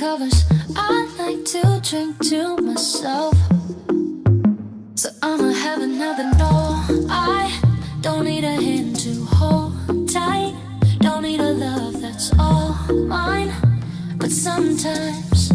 Covers. I like to drink to myself. So I'ma have another no. I don't need a hand to hold tight. Don't need a love that's all mine. But sometimes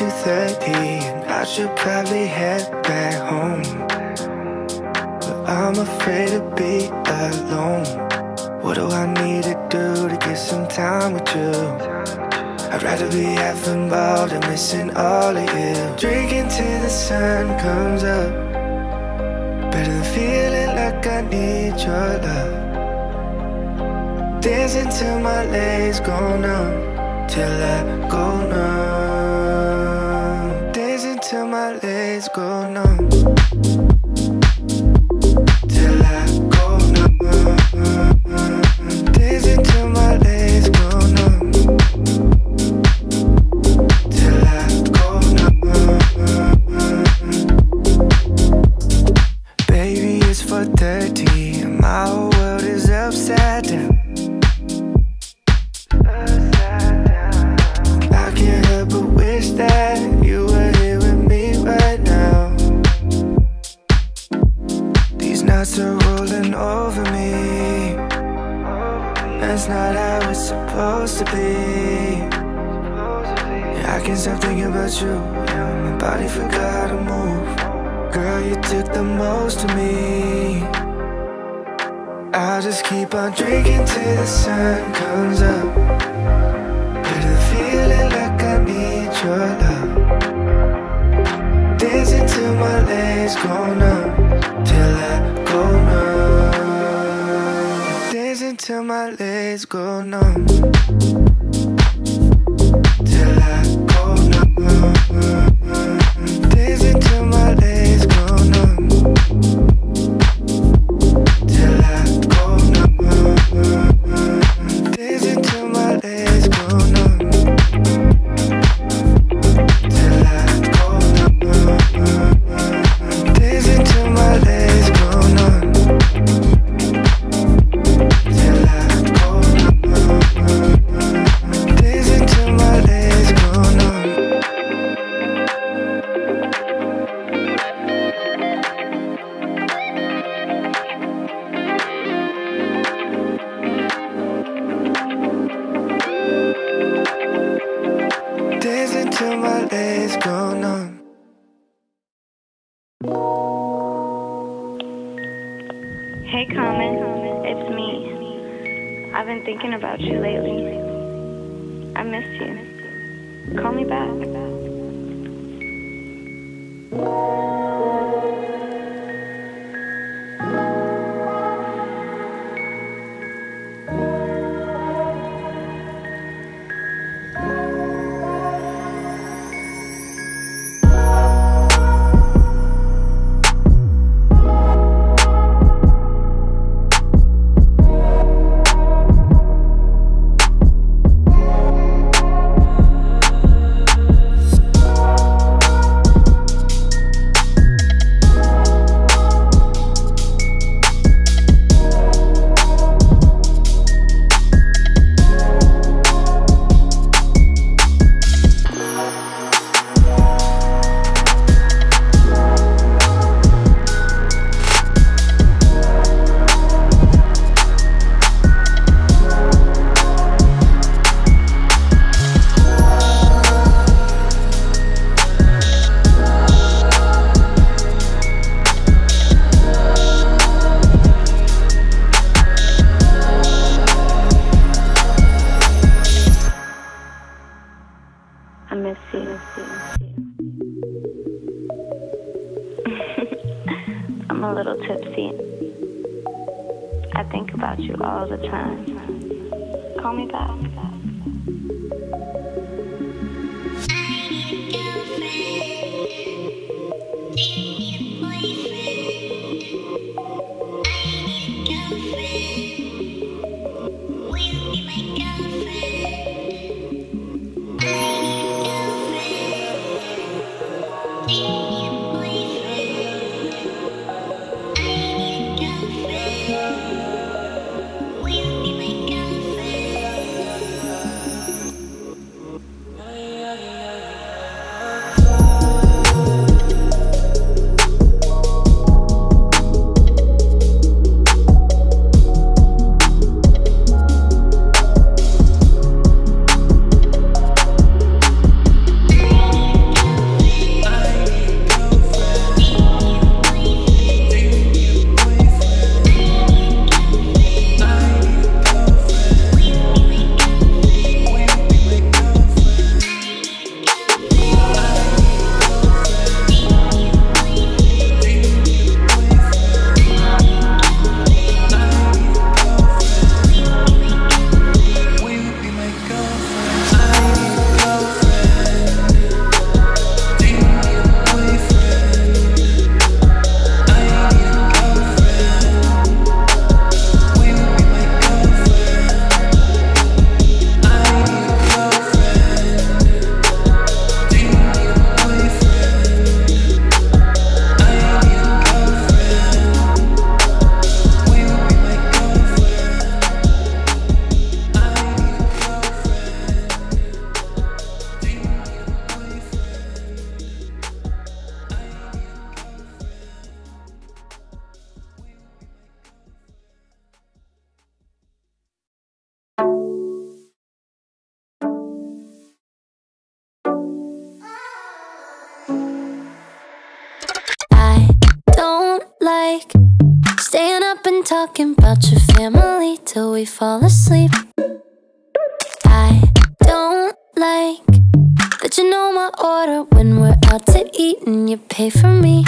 2.30 and I should probably head back home. But I'm afraid to be alone. What do I need to do to get some time with you? I'd rather be half involved and missing all of you. Drinking till the sun comes up. Better than feeling like I need your love. Dancing till my legs go numb. Till I go numb my legs go numb you. Yeah, my body forgot to move. Girl, you took the most of me. I'll just keep on drinking till the sun comes up. Better feeling like I need your love. Dancing till my legs go numb. Till I go numb. Dancing till my legs go numb. Hey, Common. It's me. I've been thinking about you lately. I miss you. Call me back. The time. About your family till we fall asleep. I don't like that you know my order when we're out to eat and you pay for me.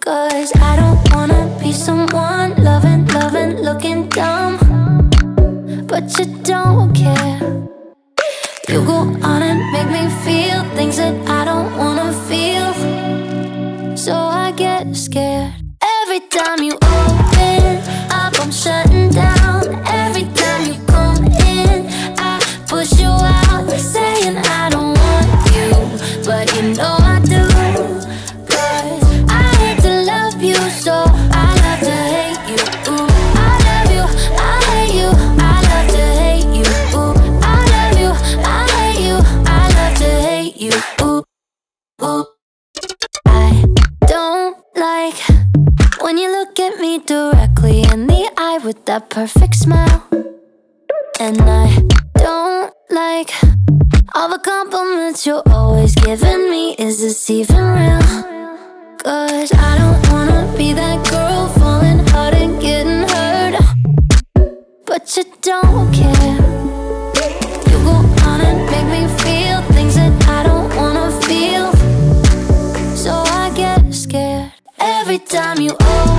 Cause I don't wanna be someone loving, loving, looking dumb. But you don't care. You go on and make me feel things that I don't wanna feel. So I get scared every time you open. I'm shutting all the compliments you're always giving me. Is this even real? Cause I don't wanna be that girl falling hard and getting hurt. But you don't care. You go on and make me feel things that I don't wanna feel. So I get scared every time you open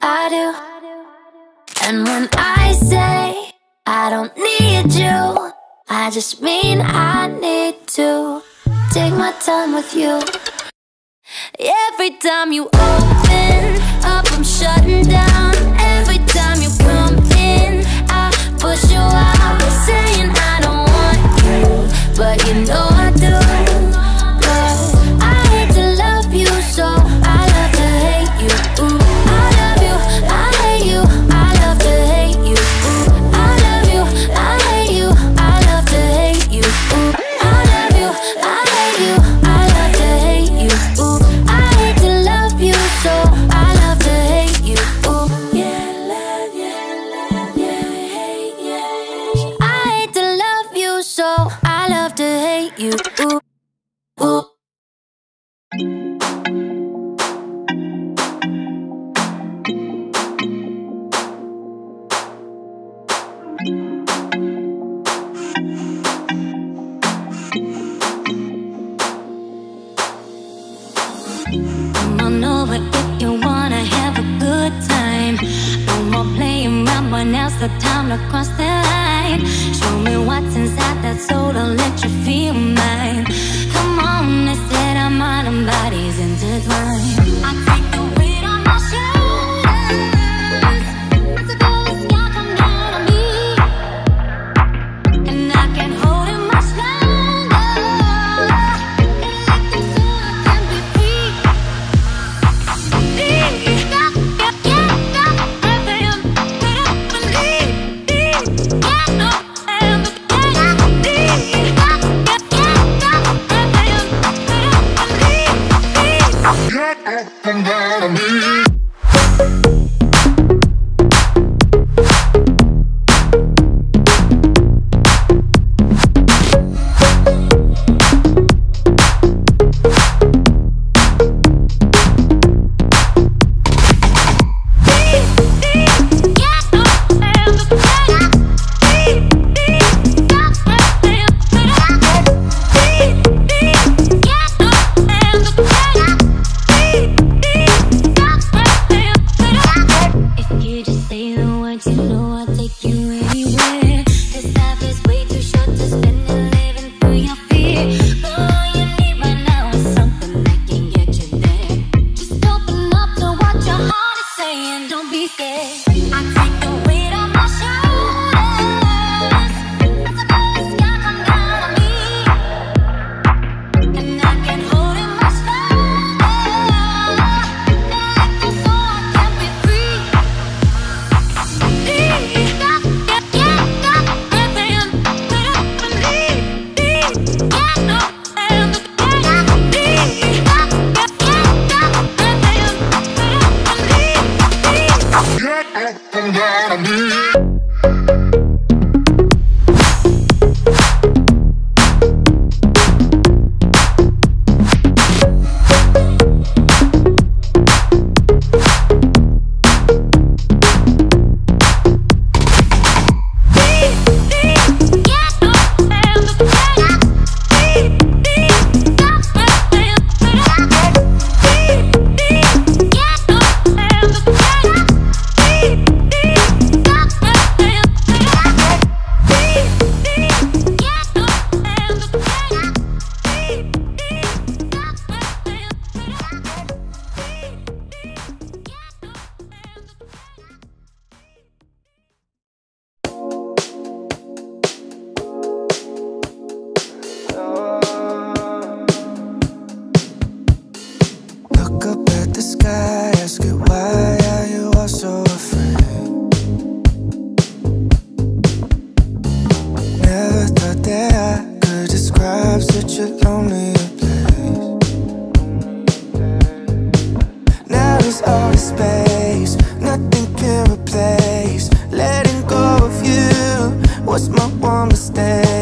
I do. And when I say I don't need you, I just mean I need to take my time with you. Every time you open up, I'm shutting down. across the line. Show me what's inside that soul, don't let you feel mine. Come on, our and bodies. I take the was my one mistake?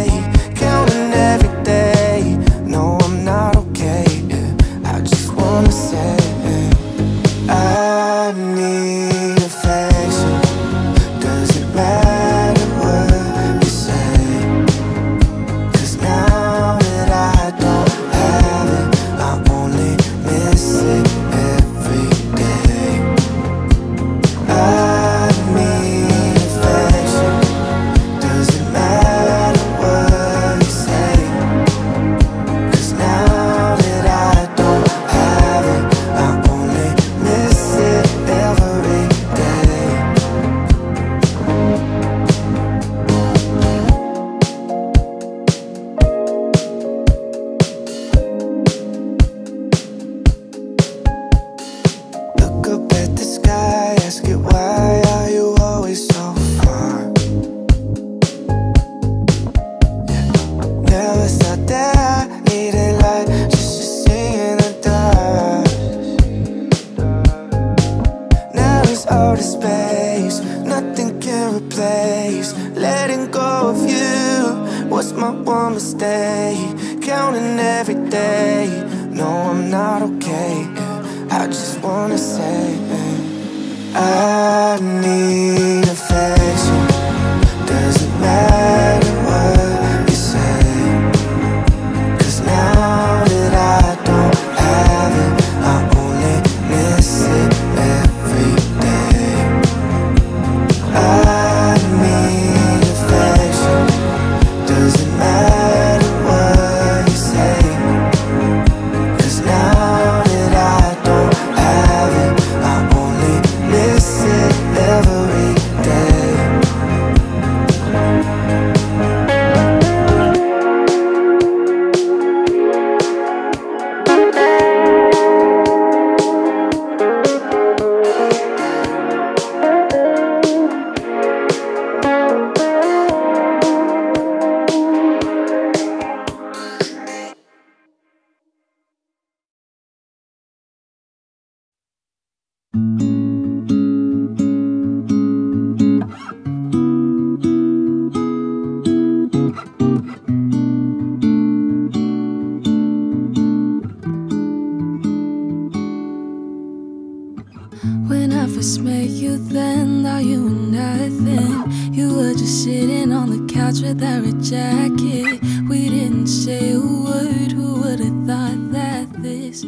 Thought you were nothing. You were just sitting on the couch without a jacket. We didn't say a word. Who would have thought that this?